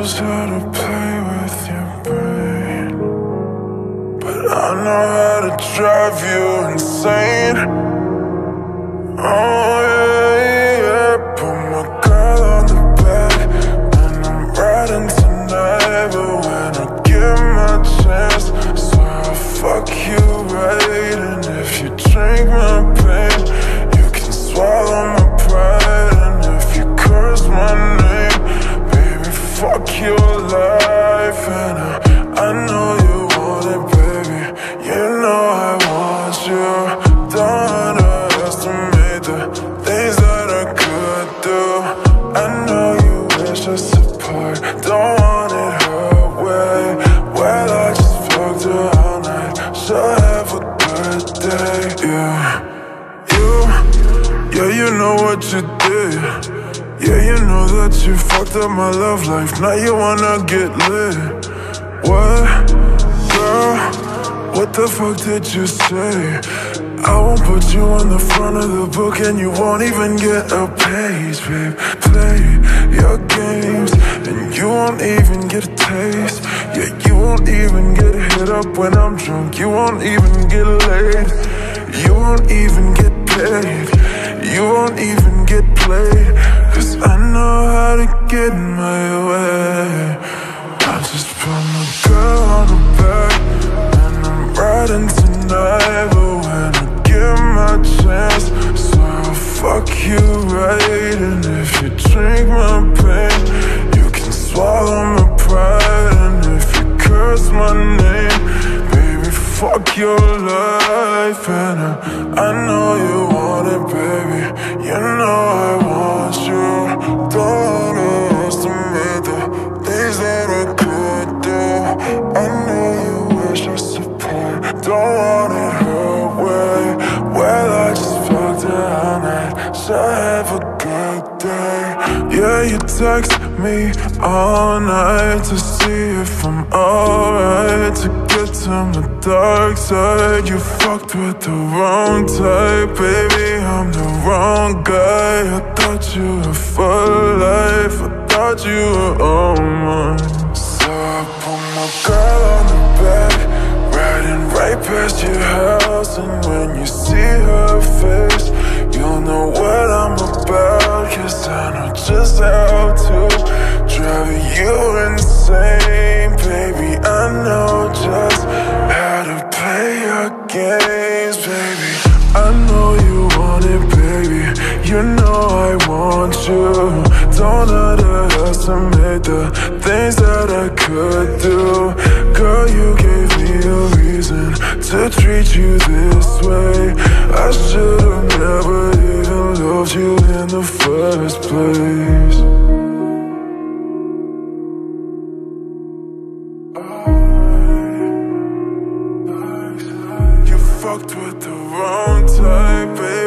knows how to play I know how to drive you insane. Oh yeah, yeah. Put my girl on the bed, and I'm riding tonight. But when I get my chance, swear I'll fuck you right. And if you drink my pain, you can swallow my pride. And if you curse my name, baby, fuck your life. And I, I know you know I want you. Don't underestimate the things that I could do. I know you wish us apart. Don't want it her way. Well, I just fucked her all night. She'll have a good day. Yeah, you, yeah, you know what you did. Yeah, you know that you fucked up my love life. Now you wanna get lit. What? What the fuck did you say? I won't put you on the front of the book and you won't even get a page, babe. Play your games and you won't even get a taste. Yeah, you won't even get hit up when I'm drunk. You won't even get laid. You won't even get paid. You won't even get played. Cause I know how to get my way. Your life. And I, I know you want it, baby. You know I want you. Don't underestimate the things that I could do. I know you wish us support Don't want it her way. Well, I just fucked her all night. So have a good day. Yeah, you text me all night to see if I'm alright. Get to dark side. You fucked with the wrong type, baby. I'm the wrong guy. I thought you were for life. I thought you were all mine. So I put my girl on the bed, riding right past your house. And when you see her face, you'll know what I'm about. Cause I know just you. Don't underestimate the things that I could do. Girl, you gave me a reason to treat you this way. I should've never even loved you in the first place. You fucked with the wrong type, baby.